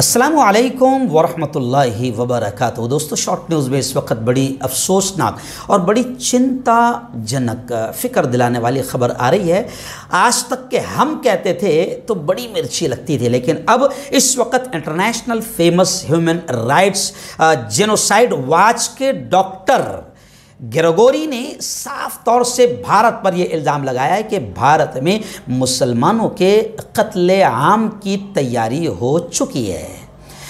असलकम वरहमतुल्लाहि वबरकatuh दोस्तों शॉर्ट न्यूज़ में इस वक्त बड़ी अफसोसनाक और बड़ी चिंताजनक फ़िक्र दिलाने वाली ख़बर आ रही है। आज तक के हम कहते थे तो बड़ी मिर्ची लगती थी, लेकिन अब इस वक्त international famous human rights genocide watch के डॉक्टर ग्रेगोरी ने साफ़ तौर से भारत पर यह इल्ज़ाम लगाया है कि भारत में मुसलमानों के कत्ल आम की तैयारी हो चुकी है।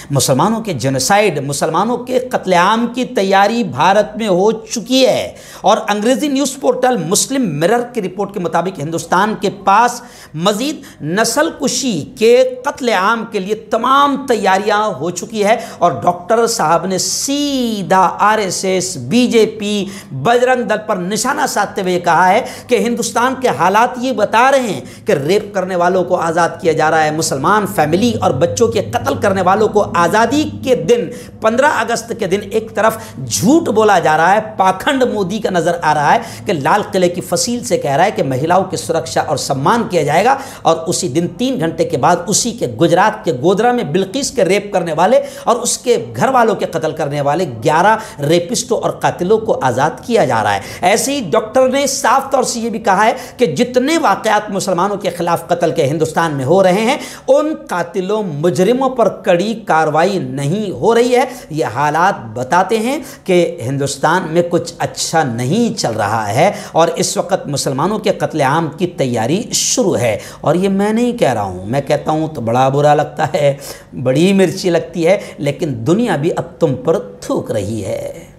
मुसलमानों के जनसाइड मुसलमानों के कत्लेआम की तैयारी भारत में हो चुकी है। और अंग्रेज़ी न्यूज़ पोर्टल मुस्लिम मिरर की रिपोर्ट के मुताबिक हिंदुस्तान के पास मज़ीद नस्ल कुशी के कत्लेआम के लिए तमाम तैयारियाँ हो चुकी है और डॉक्टर साहब ने सीधा आरएसएस, बीजेपी, बजरंग दल पर निशाना साधते हुए कहा है कि हिंदुस्तान के हालात ये बता रहे हैं कि रेप करने वालों को आज़ाद किया जा रहा है। मुसलमान फैमिली और बच्चों के कत्ल करने वालों को आज़ादी के दिन 15 अगस्त के दिन एक तरफ़ झूठ बोला जा रहा है, पाखंड मोदी का नज़र आ रहा है कि लाल किले की फसील से कह रहा है कि महिलाओं की सुरक्षा और सम्मान किया जाएगा और उसी दिन तीन घंटे के बाद उसी के गुजरात के गोदरा में बिल्किस के रेप करने वाले और उसके घर वालों के कत्ल करने वाले ग्यारह रेपिस्टों और कातिलों को आज़ाद किया जा रहा है। ऐसे ही डॉक्टर ने साफ़ तौर से यह भी कहा है कि जितने वाकयात मुसलमानों के खिलाफ कत्ल के हिंदुस्तान में हो रहे हैं, उन कातिलों, मुजरिमों पर कड़ी कार्रवाई कार्रवाई नहीं हो रही है। ये हालात बताते हैं कि हिंदुस्तान में कुछ अच्छा नहीं चल रहा है और इस वक्त मुसलमानों के कत्लेआम की तैयारी शुरू है। और ये मैं नहीं कह रहा हूँ, मैं कहता हूँ तो बड़ा बुरा लगता है, बड़ी मिर्ची लगती है, लेकिन दुनिया भी अब तुम पर थूक रही है।